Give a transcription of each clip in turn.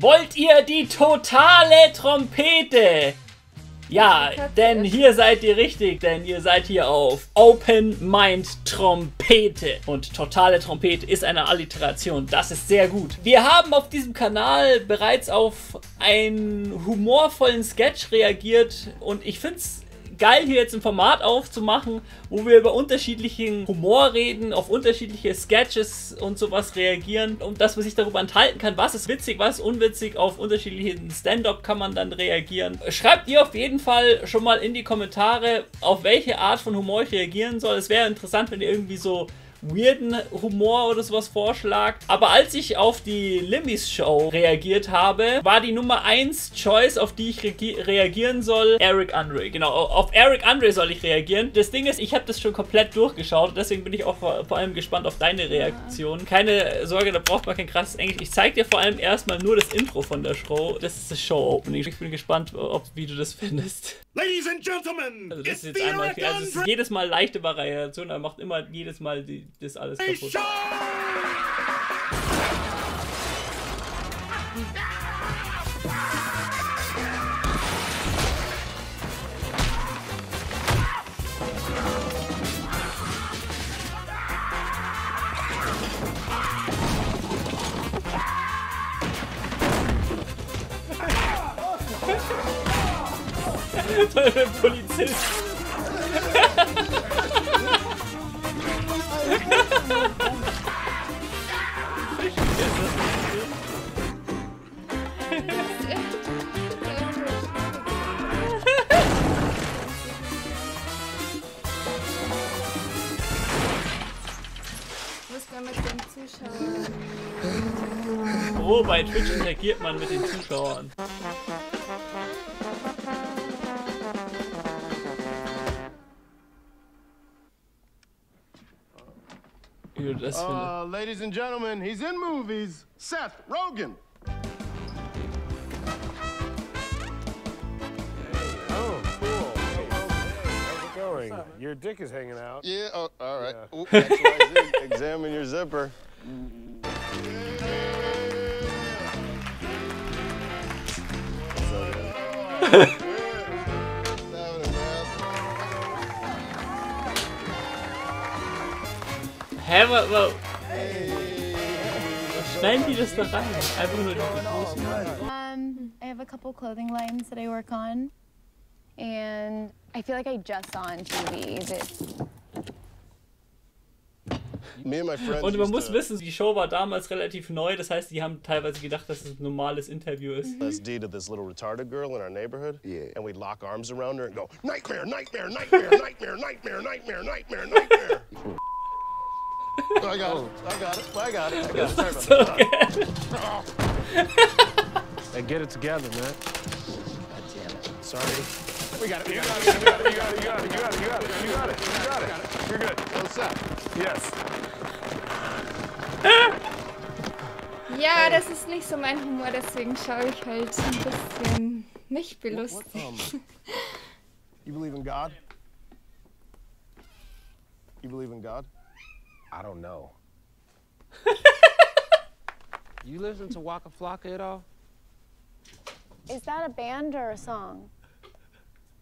Wollt ihr die totale Trompete? Ja, denn hier seid ihr richtig, denn ihr seid hier auf Open Mind Trompete. Und totale Trompete ist eine Alliteration. Das ist sehr gut. Wir haben auf diesem Kanal bereits auf einen humorvollen Sketch reagiert und ich finde es geil, hier jetzt ein Format aufzumachen, wo wir über unterschiedlichen Humor reden, auf unterschiedliche Sketches und sowas reagieren und dass man sich darüber enthalten kann, was ist witzig, was ist unwitzig, auf unterschiedlichen Stand-up kann man dann reagieren. Schreibt ihr auf jeden Fall schon mal in die Kommentare, auf welche Art von Humor ich reagieren soll. Es wäre interessant, wenn ihr irgendwie so weirden Humor oder sowas vorschlagt. Aber als ich auf die Limmys Show reagiert habe, war die Nummer 1 Choice, auf die ich re reagieren soll, Eric Andre. Genau, auf Eric Andre soll ich reagieren. Das Ding ist, ich habe das schon komplett durchgeschaut, deswegen bin ich auch vor, vor, allem gespannt auf deine Reaktion. Keine Sorge, da braucht man kein krasses Englisch. Ich zeige dir vor allem erstmal nur das Intro von der Show. Das ist das Show-Opening. Ich bin gespannt, ob, wie du das findest. Ladies and Gentlemen, also das ist jetzt einmal, also es ist jedes Mal leichte Variation, er macht immer jedes Mal die, das alles kaputt. Polizist. Oh, bei Twitch interagiert man mit den Zuschauern. Uh, ladies and gentlemen, he's in movies. Seth Rogen. Oh, cool. How's it going? Your dick is hanging out. Yeah, oh, all right. Yeah. Ooh, XYZ, examine your zipper. Hä, aber... Schneiden die das da die. Um, I have a couple clothing lines that I work on. And I feel like I just saw on TV that Und man muss wissen, die Show war damals relativ neu, das heißt, die haben teilweise gedacht, dass es ein normales Interview ist. Let's D to this little retarded girl in our neighborhood, yeah. and we lock arms around her and go, nightmare, nightmare, nightmare, nightmare, nightmare, nightmare, nightmare, nightmare. I got it. I got it. I got it. I got it. Sorry about that. hey, get it together, man. God damn it. Sorry. We got it. We got it. You got it. You got it. You got it. You got it. You got it. You got it. You got it. You're good. What's up? Yes. Ja, das ist nicht so mein Humor, deswegen schaue ich halt ein bisschen nicht belustigt. What, what, um, you believe in God? You believe in God? I don't know. you listen to Waka Flocka at all? Is that a band or a song?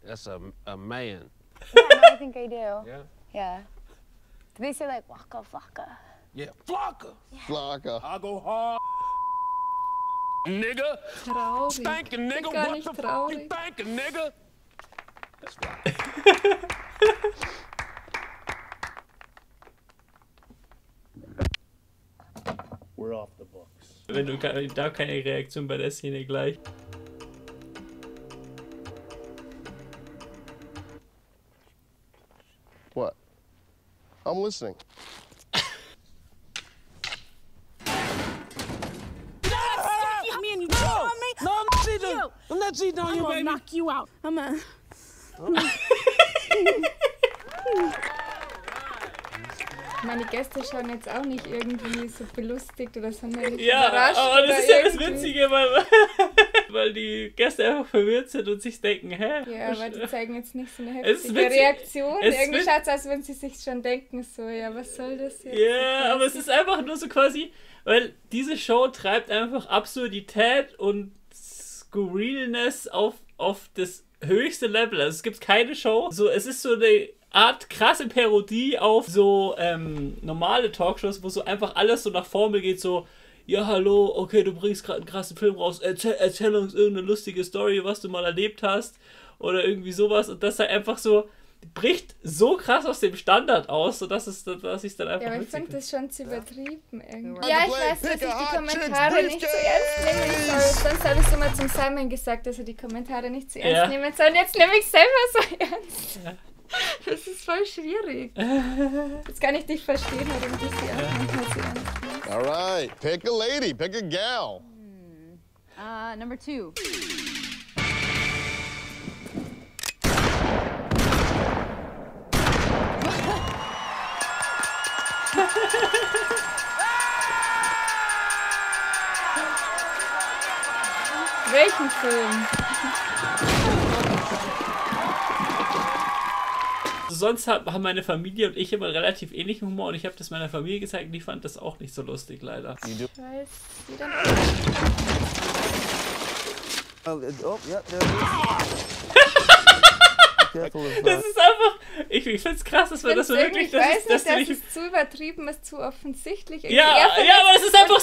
That's a, a man. Yeah, no, I think I do. Yeah? Yeah. Do they say like Waka Flocka? Yeah, Flocka. Yeah. Flocka. I go hard. Nigga. Traurig. Stinking nigga. What the fuck you thinking, nigga? That's right. We're off the books. Wenn du da keine Reaktion bei der Szene gleich. Listening. you? No, I'm not cheating. I'm not cheating on I'm you, gonna baby. knock you out. I'm gonna. Meine Gäste schauen jetzt auch nicht irgendwie so belustigt oder sonderlich ja, überrascht. aber das ist ja das Witzige, weil, weil die Gäste einfach verwirrt sind und sich denken, hä? Ja, weil die zeigen jetzt nicht so eine heftige Reaktion. Irgendwie schaut es aus, wenn sie sich schon denken, so, ja, was soll das jetzt? Ja, aber es ist einfach nur so quasi, Weil diese Show treibt einfach Absurdität und Skurrilness auf, auf das höchste Level. Also es gibt keine Show. So, es ist so eine Art krasse Parodie auf so ähm, normale Talkshows, wo so einfach alles so nach Formel geht, so ja, hallo, okay, du bringst gerade einen krassen Film raus, erzähl, erzähl, uns irgendeine lustige Story, was du mal erlebt hast oder irgendwie sowas und das halt einfach so bricht so krass aus dem Standard aus, sodass es, dass ich es dann einfach Ja, aber ich finde das schon zu übertrieben irgendwie. Ja, ich weiß, dass ich die Kommentare nicht zu ernst nehmen soll. Sonst habe ich es immer zum Simon gesagt, dass er die Kommentare nicht zu ernst Ja. nehmen soll. Und jetzt nehme ich es selber so ernst. Das ist voll schwierig. Jetzt kann ich dich verstehen, warum du sie ernst nimmst. All right, pick a lady, pick a gal. Uh, number two. Welchen Film? Sonst hab- haben meine Familie und ich immer relativ ähnlichen Humor und ich habe das meiner Familie gezeigt und die fand das auch nicht so lustig, leider. Oh, it- oh, Das ist einfach. Ich, ich find's krass, dass man das so wirklich. ich Das weiß dass nicht, du dass nicht. es zu übertrieben ist, zu offensichtlich. Ja, ja, aber das ist einfach.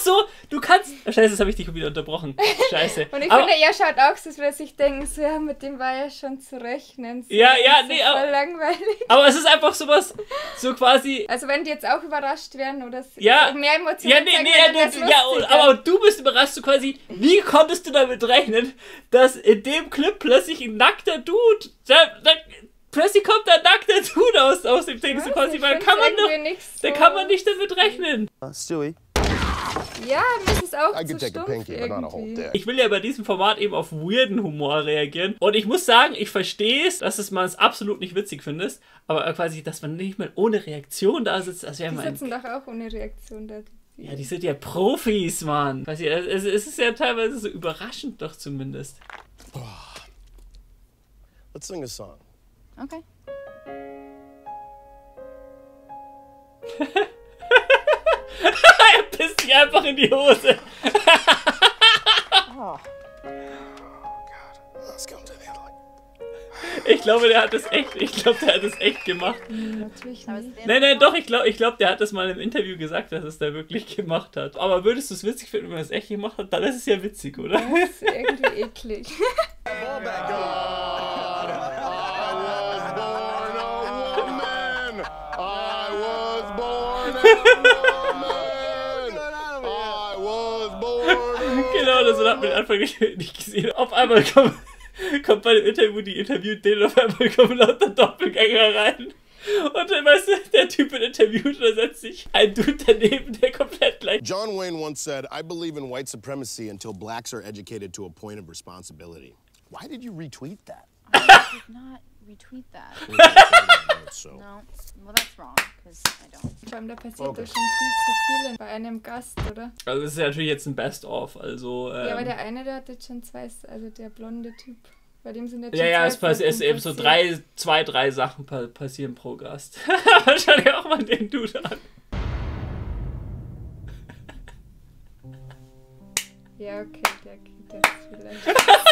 Scheiße, jetzt habe ich dich wieder unterbrochen. Scheiße. Und ich aber, finde, er schaut auch so, als würde sich denken, so, ja, mit dem war ja schon zu rechnen. So, Ja, ja, das nee, voll aber- langweilig. aber es ist einfach sowas. So quasi. Also wenn die jetzt auch überrascht werden oder Ja. mehr Emotionen Ja, nee, nee, ja, wär's du, ja, aber du bist überrascht, so quasi, wie konntest du damit rechnen, dass in dem Clip plötzlich ein nackter Dude, da, da, plötzlich kommt ein nackter Dude aus, aus dem Ding, so quasi, weil kann man doch, nicht da so- kann man nicht damit rechnen. uh, Stewie. Ja, mir ist es auch I zu could take a stumpf pinky. Ich will ja bei diesem Format eben auf weirden Humor reagieren. Und ich muss sagen, ich verstehe es, dass es man es absolut nicht witzig findest, aber quasi, dass man nicht mal ohne Reaktion da sitzt, als wäre Die sitzen doch auch ohne Reaktion da. Ja, die sind ja Profis, Mann. Quasi, es, es ist ja teilweise so überraschend doch zumindest. Let's sing a song. Okay. er pisst sich einfach in die Hose. Let's come to Italy. Ich glaube, der hat das echt, ich glaube, der hat das echt gemacht. Natürlich nicht. Nein, nein, doch, ich glaube, ich glaub, der hat das mal im Interview gesagt, dass es der wirklich gemacht hat. Aber würdest du es witzig finden, wenn er es echt gemacht hat? Dann ist es ja witzig, oder? Das ist irgendwie eklig. hat man am Anfang nicht, nicht gesehen. Auf einmal kommt, kommt bei dem Interview, die interviewt den, auf einmal kommen lauter Doppelgänger rein. Und dann, weißt du, der Typ wird interviewt und da setzt sich ein Dude daneben, der komplett gleich. John Wayne once said, I believe in white supremacy until blacks are educated to a point of responsibility. Why did you retweet that? Did not retweet that. so. No. Well, that's wrong, because I don't. Vor allem, da passiert doch schon viel zu viel bei einem Gast, oder? Also, das ist ja natürlich jetzt ein Best-of, also. Ähm, Ja, aber der eine, der hat jetzt schon zwei, also der blonde Typ. Bei dem sind jetzt Ja, ja, es passiert es eben so drei, zwei, drei Sachen pa passieren pro Gast. Wahrscheinlich auch mal den Dude an. Ja, okay, der kriegt das vielleicht.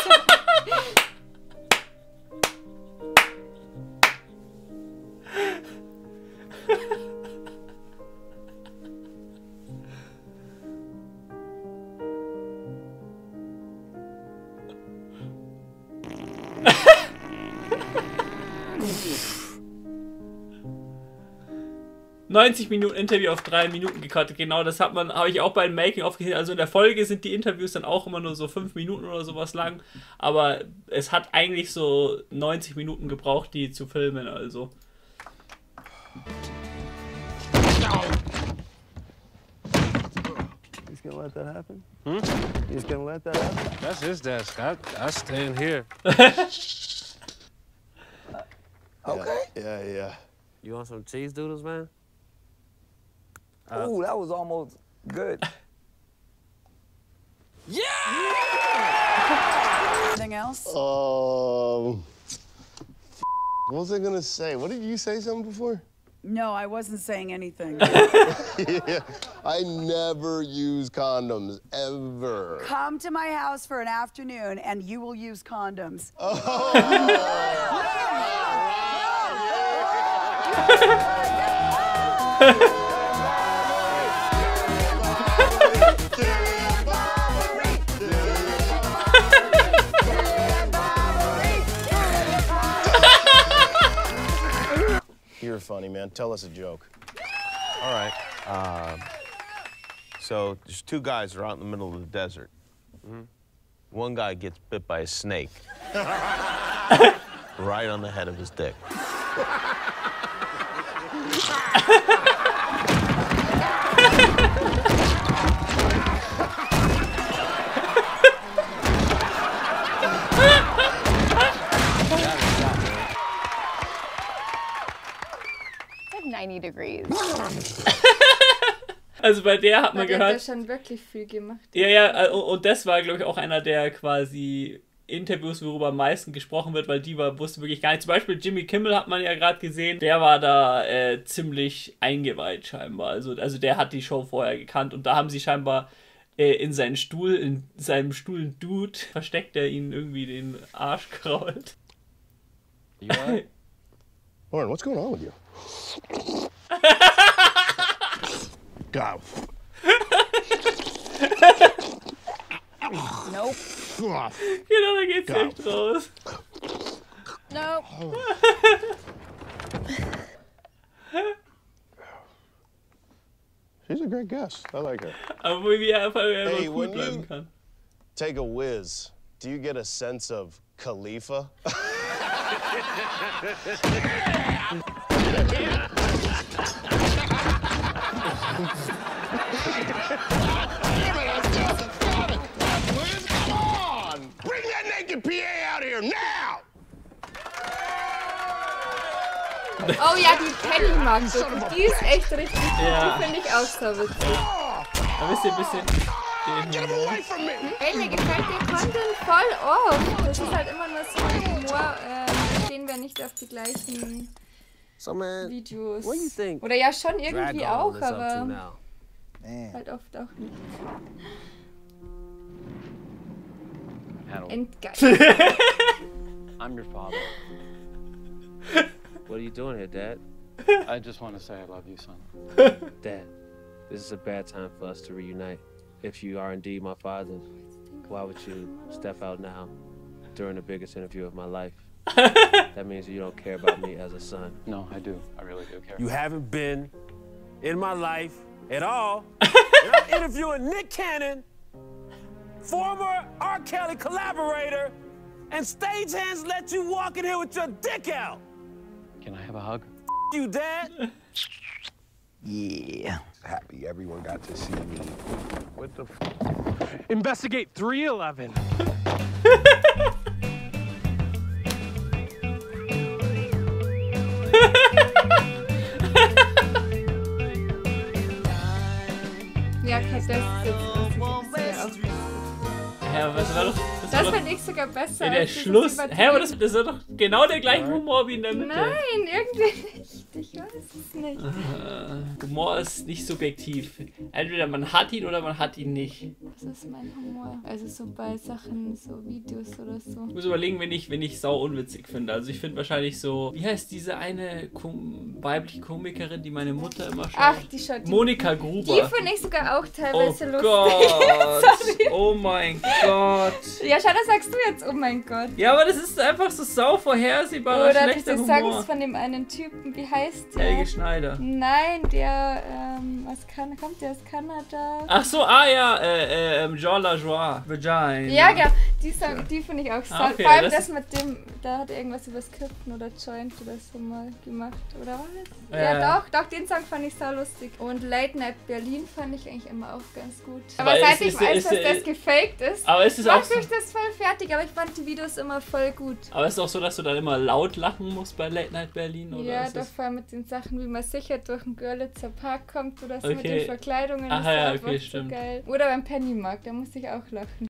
90 Minuten Interview auf drei Minuten gecuttet. Genau, das hat man, habe ich auch beim Making-of gesehen. Also in der Folge sind die Interviews dann auch immer nur so fünf Minuten oder sowas lang. Aber es hat eigentlich so 90 Minuten gebraucht, die zu filmen. Also. Just gonna let that happen? Hmm? Just gonna let that happen? That's his desk. I, I stand here. Okay. Yeah, yeah. You want some cheese doodles, man? Ooh, that was almost good. Yeah! Anything else? Um, what was I gonna say? What did you say something before? No, I wasn't saying anything. yeah, I never use condoms, ever. Come to my house for an afternoon and you will use condoms. You're funny, man. Tell us a joke. All right. Uh, so there's two guys are out in the middle of the desert. One guy gets bit by a snake. right on the head of his dick. Also bei der hat man der hat ja gehört. schon wirklich viel gemacht. Ja, ja, äh, und das war, glaube ich, auch einer der quasi Interviews, worüber am meisten gesprochen wird, weil die war, wusste wirklich gar nicht. Zum Beispiel Jimmy Kimmel hat man ja gerade gesehen, der war da äh, ziemlich eingeweiht scheinbar. Also, also der hat die Show vorher gekannt und da haben sie scheinbar äh, in seinen Stuhl, in seinem Stuhl ein Dude versteckt, der ihnen irgendwie den Arsch krault. Lauren, what's going on with you? God. Nope. genau, da geht's Ja. echt raus. Nope. She's a great guest. I like her. Aber wie er einfach immer Hey, cool when bleiben you- kann. Take a whiz. Do you get a sense of Khalifa? Oh ja, die Penny mag Doku, die ist echt richtig gut. Ja. Die finde ich auch so witzig. Da wisst ihr ein bisschen. Ey, mir gefällt der Content voll oft. Das ist halt immer nur so ein Humor, ähm, stehen wir nicht auf die gleichen So, man, Videos. what do you think Oder ja, schon irgendwie Dragon auch, is up to aber halt oft auch nicht. Harold, Endgeil. I'm your father. What are you doing here, Dad? I just want to say I love you, son. Dad, this is a bad time for us to reunite. If you are indeed my father, why would you step out now during the biggest interview of my life? that means you don't care about me as a son. No, I do. I really do care. You haven't been in my life at all. and I'm interviewing Nick Cannon, former R. Kelly collaborator, and stagehands let you walk in here with your dick out. Can I have a hug? You, Dad. Yeah. Happy everyone got to see me. What the f- Investigate 311. sogar besser. Ja, der Schluss. Hä, aber das, das ist doch genau der gleiche Humor wie in der Mitte. Nein, irgendwie nicht. Ich weiß es nicht. Äh, Humor ist nicht subjektiv. Entweder man hat ihn oder man hat ihn nicht. Das ist mein Humor. Also so bei Sachen, so Videos oder so. Ich muss überlegen, wenn ich, wenn ich sau unwitzig finde. Also ich finde wahrscheinlich so, wie heißt diese eine Kom weibliche Komikerin, die meine Mutter immer schaut? Ach, die schaut. Die, Monika Die Gruber. finde ich sogar auch oh teilweise lustig. Gott. Oh mein Gott. Ja, schau, das sagst du jetzt, oh mein Gott. Ja, aber das ist einfach so sau vorhersehbarer, Oder schlechter Humor. Songs von dem einen Typen, wie heißt der? Helge Schneider. Nein, der ähm, aus kan kommt der aus Kanada. Ach so, ah ja, äh, äh, Jean Lajoie. Vagina. Ja, genau. Die, Song- die finde ich auch so. Ah, okay, Vor allem das das, mit dem, da hat er irgendwas über Skripten oder Joint oder so mal gemacht. Oder was? Ja. Ja, doch, doch, den Song fand ich sau lustig. Und Late Night Berlin fand ich eigentlich immer auch ganz gut. Aber, Aber seit ist- ich ist- weiß, ist- dass das gefaked ist, Aber ist es auch macht so- mich das voll fertig. Aber ich fand die Videos immer voll gut. Aber ist es auch so, dass du dann immer laut lachen musst bei Late Night Berlin? Oder ja, ist das davor mit den Sachen, wie man sicher durch den Görlitzer Park kommt oder so mit Okay. den Verkleidungen. Aha, ist so ja, okay, so stimmt. geil. Oder beim Pennymarkt, da musste ich auch lachen.